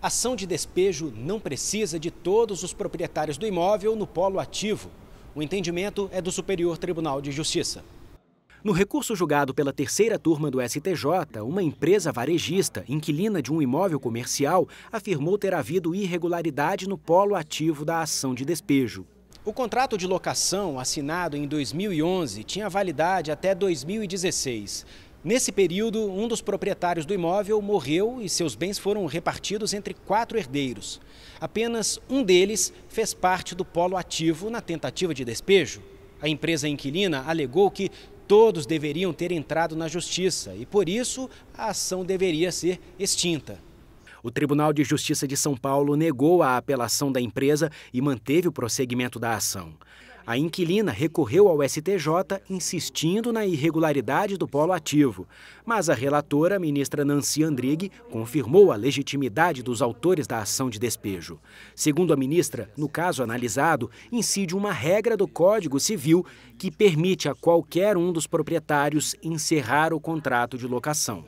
Ação de despejo não precisa de todos os proprietários do imóvel no polo ativo. O entendimento é do Superior Tribunal de Justiça. No recurso julgado pela terceira turma do STJ, uma empresa varejista, inquilina de um imóvel comercial, afirmou ter havido irregularidade no polo ativo da ação de despejo. O contrato de locação, assinado em 2011, tinha validade até 2016. Nesse período, um dos proprietários do imóvel morreu e seus bens foram repartidos entre quatro herdeiros. Apenas um deles fez parte do polo ativo na tentativa de despejo. A empresa inquilina alegou que todos deveriam ter entrado na justiça e, por isso, a ação deveria ser extinta. O Tribunal de Justiça de São Paulo negou a apelação da empresa e manteve o prosseguimento da ação. A inquilina recorreu ao STJ insistindo na irregularidade do polo ativo, mas a relatora, ministra Nancy Andrighi, confirmou a legitimidade dos autores da ação de despejo. Segundo a ministra, no caso analisado, incide uma regra do Código Civil que permite a qualquer um dos proprietários encerrar o contrato de locação.